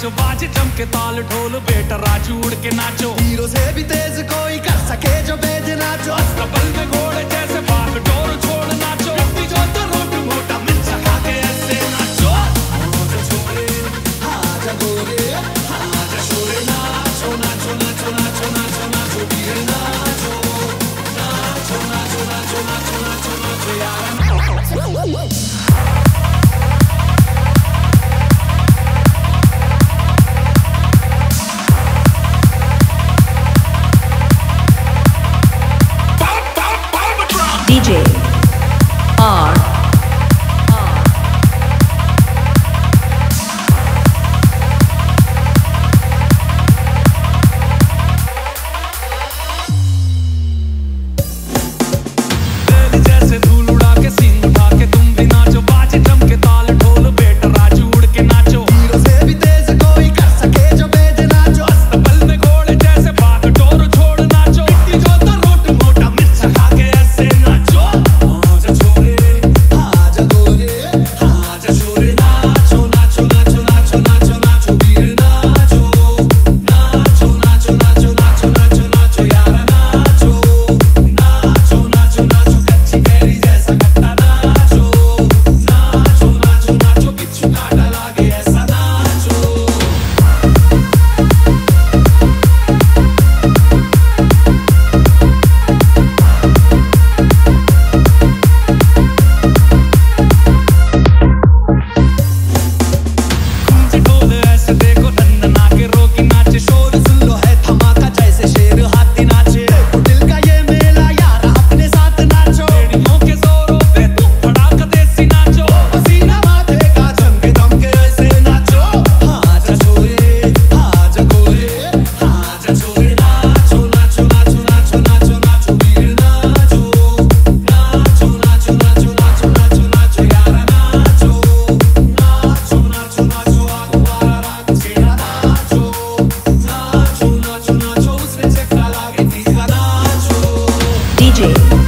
नाचो, बाज चमके के ताल ढोल, बेटा राजू उड़ के नाचो। हीरो से भी तेज कोई कर सके जो बेज नाचो। अस्त्र Oh. DJ.